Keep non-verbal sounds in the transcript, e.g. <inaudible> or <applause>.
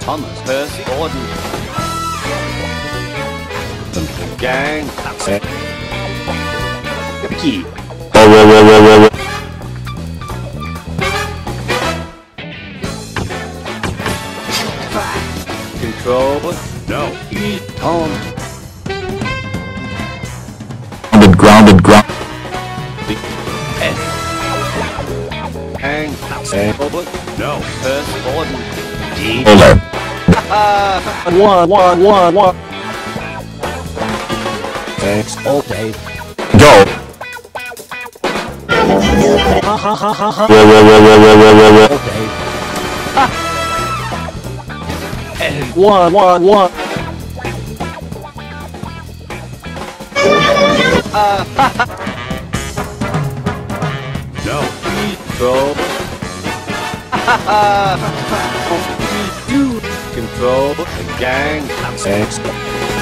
Thomas Percy Gordon. Gang. Key. Control. No. E. Tom. Grounded, grounded, ground. S. Hang. Robert. No. Percy Gordon. D. Over. One, one, one, one. Thanks all day. Go. Ha ha ha. And one, one, one. No. <laughs> <laughs> Control. <laughs> Control. The gang. Thanks.